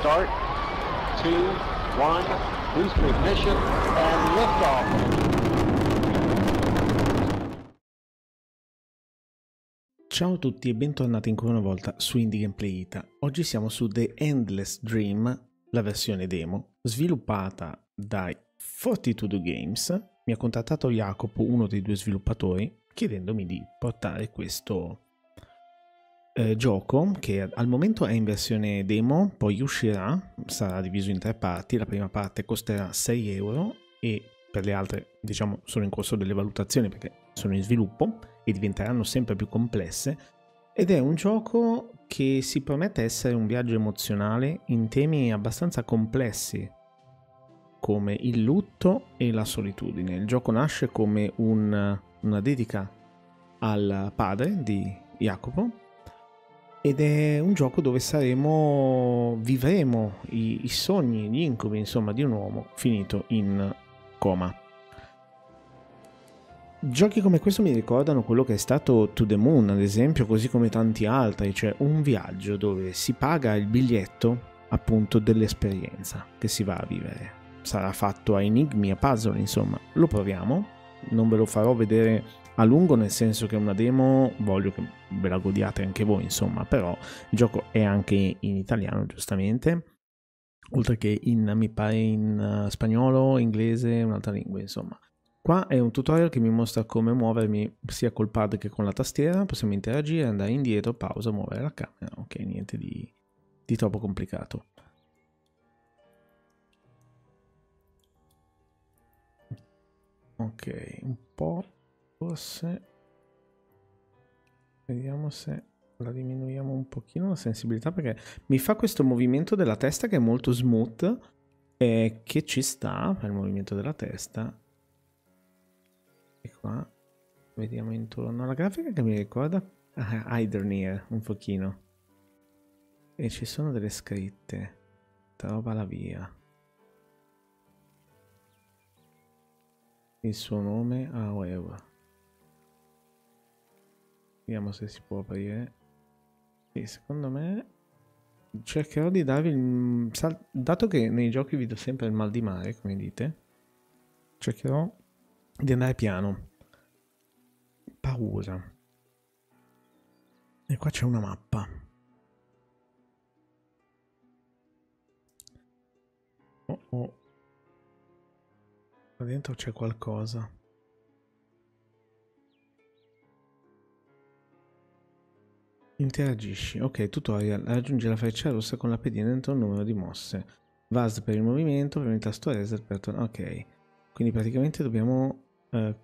start. Two, one, booster ignition, and liftoff. Ciao a tutti e bentornati ancora una volta su Indie Gameplay Ita. Oggi siamo su The Endless Dream, la versione demo, sviluppata dai Fortitude Games. Mi ha contattato Jacopo, uno dei due sviluppatori, chiedendomi di portare questo eh, gioco che al momento è in versione demo, poi uscirà, sarà diviso in tre parti. La prima parte costerà 6 euro e per le altre, diciamo, sono in corso delle valutazioni perché sono in sviluppo e diventeranno sempre più complesse ed è un gioco che si promette essere un viaggio emozionale in temi abbastanza complessi come il lutto e la solitudine. Il gioco nasce come un, una dedica al padre di Jacopo ed è un gioco dove saremo, vivremo i, i sogni, gli incubi insomma di un uomo finito in coma. Giochi come questo mi ricordano quello che è stato To The Moon, ad esempio, così come tanti altri, cioè un viaggio dove si paga il biglietto appunto dell'esperienza che si va a vivere. Sarà fatto a enigmi, a puzzle, insomma, lo proviamo, non ve lo farò vedere a lungo nel senso che è una demo, voglio che ve la godiate anche voi, insomma, però il gioco è anche in italiano, giustamente, oltre che in, mi pare, in uh, spagnolo, inglese, un'altra lingua, insomma. Qua è un tutorial che mi mostra come muovermi sia col pad che con la tastiera, possiamo interagire, andare indietro, pausa, muovere la camera, ok, niente di, di troppo complicato. Ok, un po' forse vediamo se la diminuiamo un pochino la sensibilità perché mi fa questo movimento della testa che è molto smooth e che ci sta per il movimento della testa. E qua vediamo intorno. La grafica che mi ricorda ah, Hydroneer un pochino. E ci sono delle scritte. Trova la via. Il suo nome a Oewa vediamo se si può aprire sì, secondo me cercherò di darvi il dato che nei giochi vi do sempre il mal di mare come dite cercherò di andare piano. Paura. E qua c'è una mappa. Oh oh. Qua dentro c'è qualcosa. Interagisci. Ok, tutorial. Raggiungi la freccia rossa con la pedina dentro un numero di mosse. VAS per il movimento, premi il tasto reset per tornare. Ok. Quindi praticamente dobbiamo eh,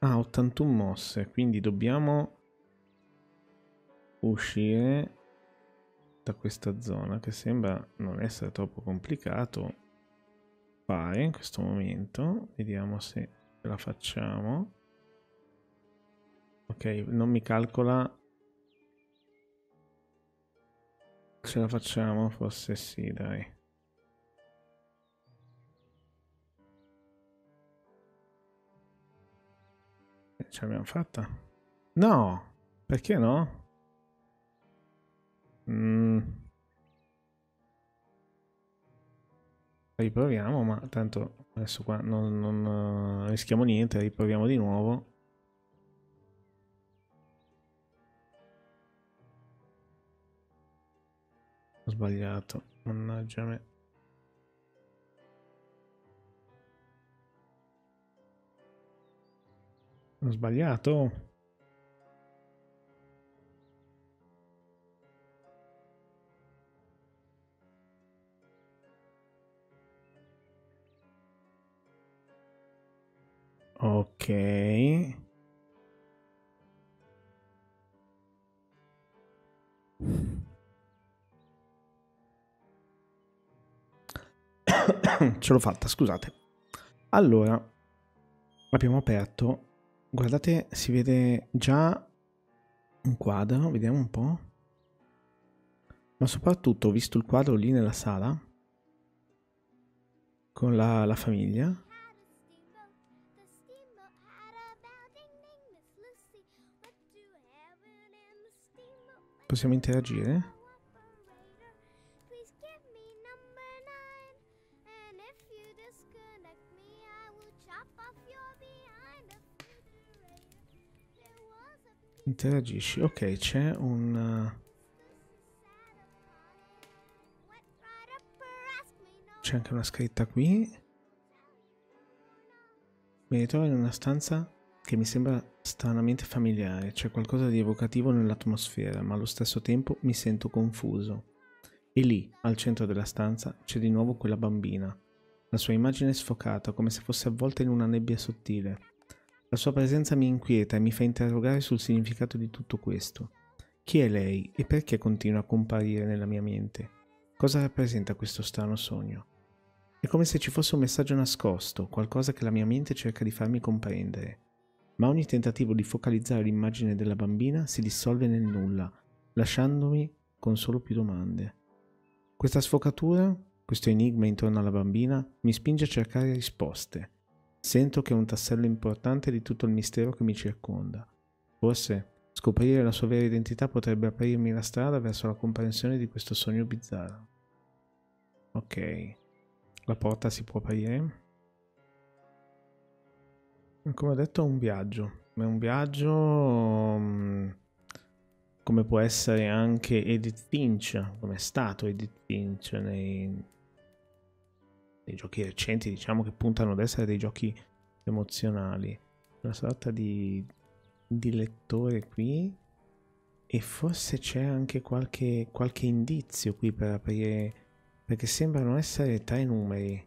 ah, 81 mosse, quindi dobbiamo uscire da questa zona che sembra non essere troppo complicato fare in questo momento. Vediamo se la facciamo. Ok, non mi calcola. Ce la facciamo? Forse sì, dai. ce l'abbiamo fatta? No, perché no? Mm. Riproviamo, ma tanto adesso qua non, non uh, rischiamo niente, riproviamo di nuovo. Sbagliato, mannaggia me. Ho sbagliato? Ok. Ce l'ho fatta, scusate. Allora, abbiamo aperto Guardate, si vede già un quadro, vediamo un po'. Ma soprattutto ho visto il quadro lì nella sala con la, la famiglia. Possiamo interagire? Interagisci. Ok, c'è un... C'è anche una scritta qui. Mi ritrovo in una stanza che mi sembra stranamente familiare. C'è qualcosa di evocativo nell'atmosfera, ma allo stesso tempo mi sento confuso. E lì, al centro della stanza, c'è di nuovo quella bambina. La sua immagine è sfocata, come se fosse avvolta in una nebbia sottile. La sua presenza mi inquieta e mi fa interrogare sul significato di tutto questo. Chi è lei e perché continua a comparire nella mia mente? Cosa rappresenta questo strano sogno? È come se ci fosse un messaggio nascosto, qualcosa che la mia mente cerca di farmi comprendere. Ma ogni tentativo di focalizzare l'immagine della bambina si dissolve nel nulla, lasciandomi con solo più domande. Questa sfocatura, questo enigma intorno alla bambina, mi spinge a cercare risposte. Sento che è un tassello importante di tutto il mistero che mi circonda. Forse scoprire la sua vera identità potrebbe aprirmi la strada verso la comprensione di questo sogno bizzarro. Ok. La porta si può aprire. Come ho detto è un viaggio. È un viaggio um, come può essere anche Edith Finch, come è stato Edith Finch nei, nei giochi recenti, diciamo che puntano ad essere dei giochi emozionali. Una sorta di, di lettore qui. E forse c'è anche qualche, qualche indizio qui per aprire perché sembrano essere tre numeri.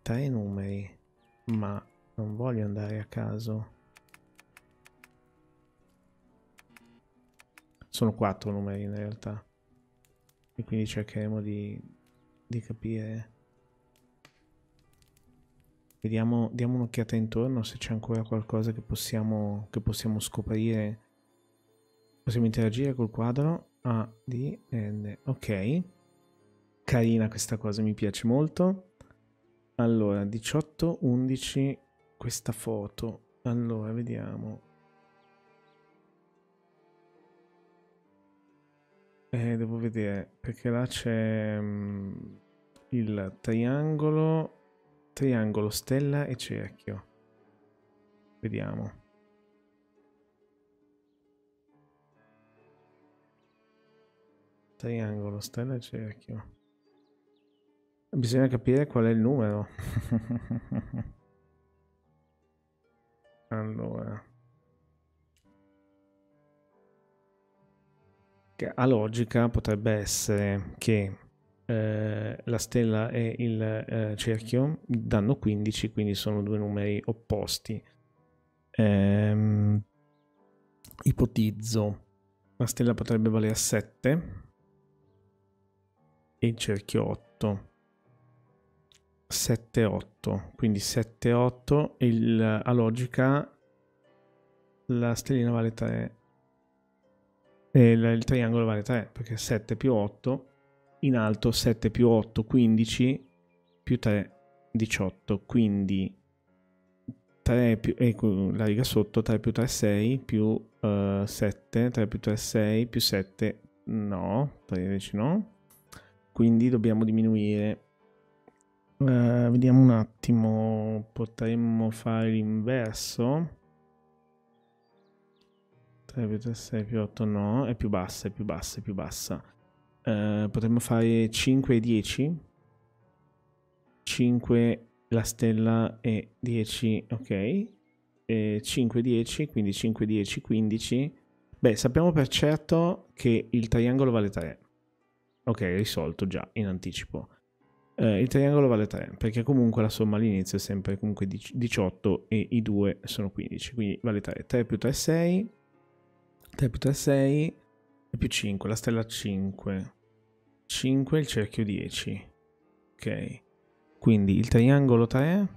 Tre numeri. Ma non voglio andare a caso. Sono quattro numeri in realtà. E quindi cercheremo di, di capire. Vediamo, diamo un'occhiata intorno se c'è ancora qualcosa che possiamo, che possiamo scoprire. Possiamo interagire col quadro A, D, N. Ok carina questa cosa, mi piace molto. Allora, 18, 11, questa foto. Allora, vediamo. Eh, devo vedere, perché là c'è um, il triangolo, triangolo, stella e cerchio. Vediamo. Triangolo, stella e cerchio. Bisogna capire qual è il numero. allora. A logica potrebbe essere che eh, la stella e il eh, cerchio danno 15, quindi sono due numeri opposti. Ehm, ipotizzo. La stella potrebbe valere 7 e il cerchio 8. 7, 8. Quindi 7, 8 e il, a logica la stellina vale 3 e il, il triangolo vale 3 perché 7 più 8 in alto 7 più 8 15 più 3 18 quindi 3 più, eh, la riga sotto 3 più 3 6 più uh, 7 3 più 3 6 più 7 no 13 no quindi dobbiamo diminuire Uh, vediamo un attimo, potremmo fare l'inverso. 3 più 3, 6 più 8 no, è più bassa, è più bassa, è più bassa. Uh, potremmo fare 5 e 10. 5 la stella è 10, ok. E 5 10, quindi 5 10 15. Beh, sappiamo per certo che il triangolo vale 3. Ok, risolto già in anticipo eh, il triangolo vale 3 perché comunque la somma all'inizio è sempre comunque 18 e i 2 sono 15 quindi vale 3 3 più 3 6 3 più 3 6 e più 5 la stella 5 5 il cerchio 10 ok quindi il triangolo 3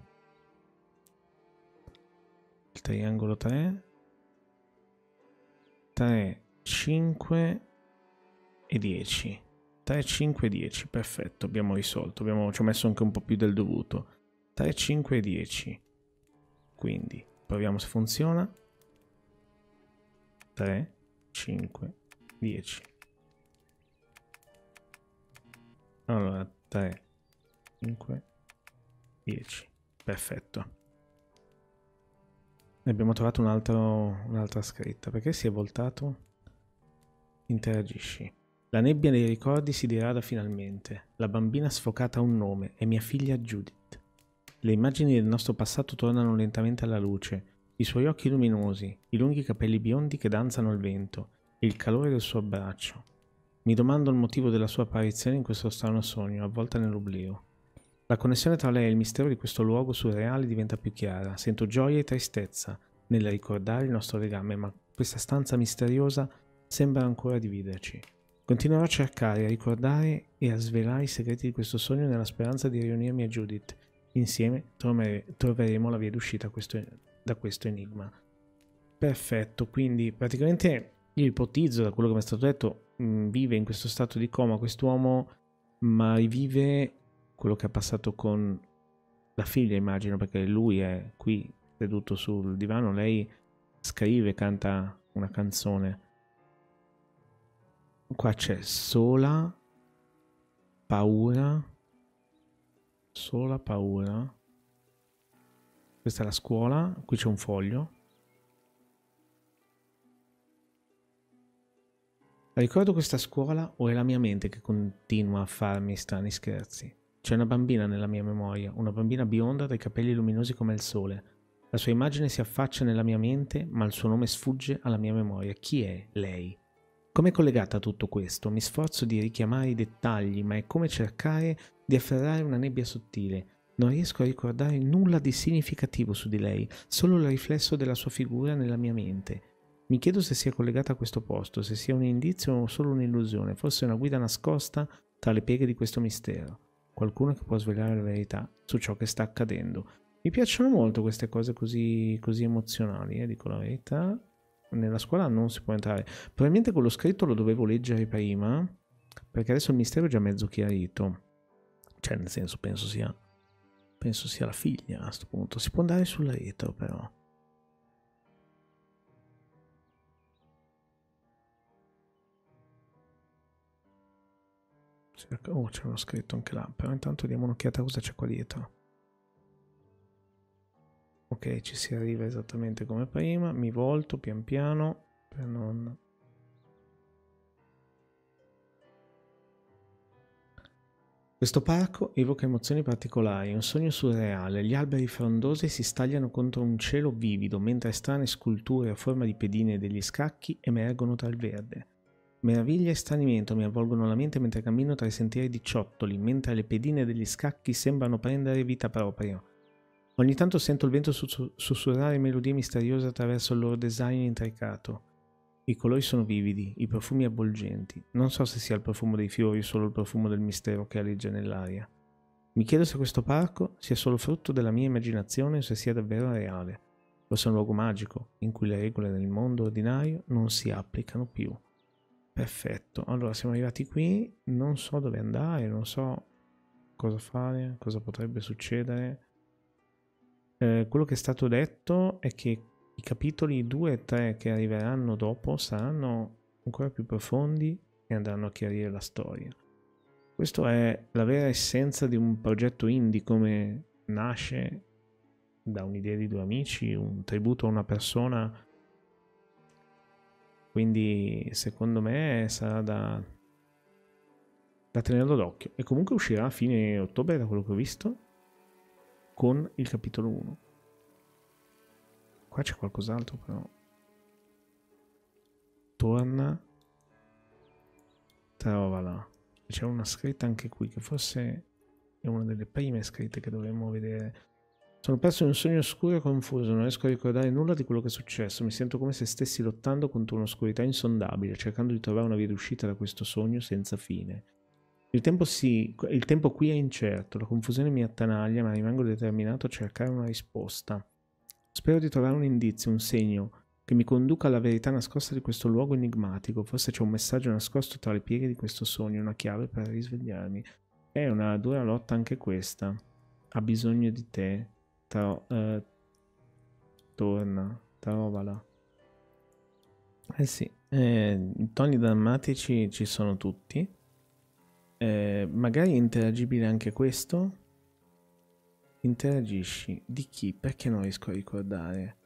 il triangolo 3 3 5 e 10 3, 5, 10, perfetto, abbiamo risolto, abbiamo, ci ho messo anche un po' più del dovuto. 3, 5, 10. Quindi, proviamo se funziona. 3, 5, 10. Allora, 3, 5, 10. Perfetto. Ne abbiamo trovato un un'altra scritta. Perché si è voltato? Interagisci. La nebbia dei ricordi si dirada finalmente. La bambina sfocata ha un nome, è mia figlia Judith. Le immagini del nostro passato tornano lentamente alla luce. I suoi occhi luminosi, i lunghi capelli biondi che danzano al vento, il calore del suo abbraccio. Mi domando il motivo della sua apparizione in questo strano sogno, avvolta nell'oblio. La connessione tra lei e il mistero di questo luogo surreale diventa più chiara. Sento gioia e tristezza nel ricordare il nostro legame, ma questa stanza misteriosa sembra ancora dividerci. Continuerò a cercare, a ricordare e a svelare i segreti di questo sogno nella speranza di riunirmi a Judith. Insieme troveremo la via d'uscita da questo enigma. Perfetto, quindi praticamente io ipotizzo da quello che mi è stato detto, mm, vive in questo stato di coma quest'uomo, ma rivive quello che ha passato con la figlia, immagino, perché lui è qui seduto sul divano, lei scrive, canta una canzone. Qua c'è sola, paura, sola paura. Questa è la scuola, qui c'è un foglio. Ricordo questa scuola o è la mia mente che continua a farmi strani scherzi? C'è una bambina nella mia memoria, una bambina bionda dai capelli luminosi come il sole. La sua immagine si affaccia nella mia mente, ma il suo nome sfugge alla mia memoria. Chi è lei? Come è collegata a tutto questo? Mi sforzo di richiamare i dettagli, ma è come cercare di afferrare una nebbia sottile. Non riesco a ricordare nulla di significativo su di lei, solo il riflesso della sua figura nella mia mente. Mi chiedo se sia collegata a questo posto, se sia un indizio o solo un'illusione, forse una guida nascosta tra le pieghe di questo mistero. Qualcuno che può svelare la verità su ciò che sta accadendo. Mi piacciono molto queste cose così, così emozionali, eh, dico la verità. Nella scuola non si può entrare. Probabilmente quello scritto lo dovevo leggere prima, perché adesso il mistero è già mezzo chiarito. Cioè, nel senso, penso sia, penso sia la figlia a questo punto. Si può andare sulla retro, però. Oh, c'è uno scritto anche là. Però intanto diamo un'occhiata a cosa c'è qua dietro. Ok, ci si arriva esattamente come prima. Mi volto pian piano per non... Questo parco evoca emozioni particolari, un sogno surreale. Gli alberi frondosi si stagliano contro un cielo vivido, mentre strane sculture a forma di pedine degli scacchi emergono dal verde. Meraviglia e stranimento mi avvolgono la mente mentre cammino tra i sentieri di ciottoli, mentre le pedine degli scacchi sembrano prendere vita propria. Ogni tanto sento il vento sussurrare melodie misteriose attraverso il loro design intricato. I colori sono vividi, i profumi avvolgenti. Non so se sia il profumo dei fiori o solo il profumo del mistero che aleggia nell'aria. Mi chiedo se questo parco sia solo frutto della mia immaginazione o se sia davvero reale. Forse è un luogo magico, in cui le regole del mondo ordinario non si applicano più. Perfetto, allora siamo arrivati qui, non so dove andare, non so cosa fare, cosa potrebbe succedere. Eh, quello che è stato detto è che i capitoli 2 e 3 che arriveranno dopo saranno ancora più profondi e andranno a chiarire la storia. Questa è la vera essenza di un progetto indie come nasce da un'idea di due amici, un tributo a una persona quindi secondo me sarà da, da tenerlo d'occhio. E comunque uscirà a fine ottobre, da quello che ho visto, con il capitolo 1. Qua c'è qualcos'altro però. Torna. Trovala. C'è una scritta anche qui che forse è una delle prime scritte che dovremmo vedere. Sono perso in un sogno oscuro e confuso, non riesco a ricordare nulla di quello che è successo. Mi sento come se stessi lottando contro un'oscurità insondabile, cercando di trovare una via d'uscita da questo sogno senza fine. Il tempo, si, il tempo qui è incerto, la confusione mi attanaglia, ma rimango determinato a cercare una risposta. Spero di trovare un indizio, un segno, che mi conduca alla verità nascosta di questo luogo enigmatico. Forse c'è un messaggio nascosto tra le pieghe di questo sogno, una chiave per risvegliarmi. È una dura lotta anche questa. Ha bisogno di te, Tro- eh, torna, trovala. Eh sì, eh, toni drammatici ci sono tutti. Eh, magari interagibile anche questo. Interagisci. Di chi? Perché non riesco a ricordare?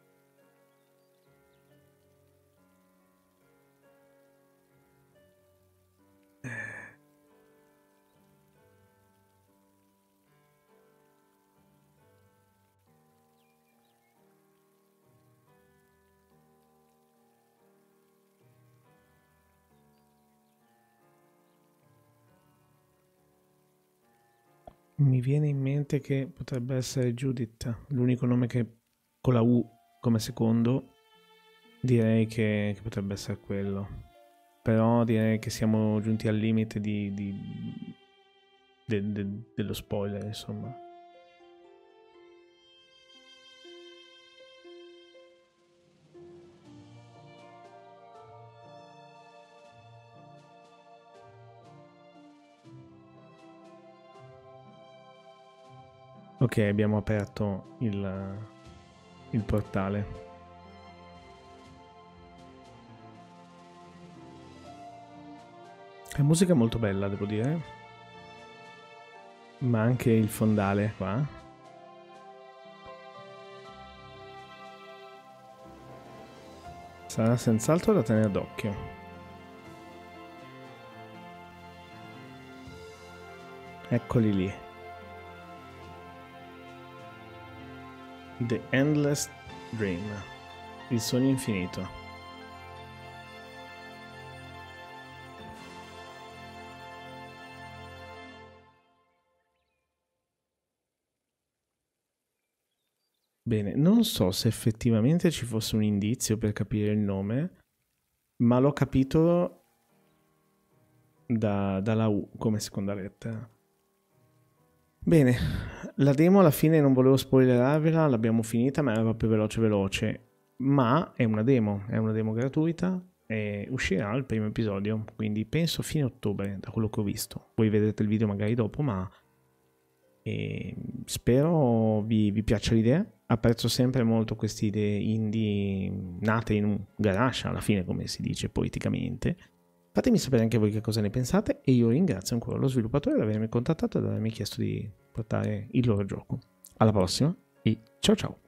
Mi viene in mente che potrebbe essere Judith, l'unico nome che con la U come secondo, direi che, che potrebbe essere quello. Però direi che siamo giunti al limite di, di, de, de, dello spoiler, insomma. Ok, abbiamo aperto il, il portale. La musica è molto bella, devo dire. Ma anche il fondale qua. Sarà senz'altro da tenere d'occhio. Eccoli lì. The Endless Dream, il sogno infinito. Bene, non so se effettivamente ci fosse un indizio per capire il nome, ma l'ho capito da, dalla U come seconda lettera. Bene, la demo alla fine non volevo spoilerarvela, l'abbiamo finita, ma era proprio veloce veloce. Ma è una demo, è una demo gratuita e uscirà il primo episodio, quindi penso fine ottobre, da quello che ho visto. Voi vedrete il video magari dopo, ma e spero vi, vi piaccia l'idea. Apprezzo sempre molto queste idee indie nate in un garage, alla fine, come si dice poeticamente Fatemi sapere anche voi che cosa ne pensate e io ringrazio ancora lo sviluppatore per avermi contattato e avermi chiesto di portare il loro gioco. Alla prossima e ciao ciao!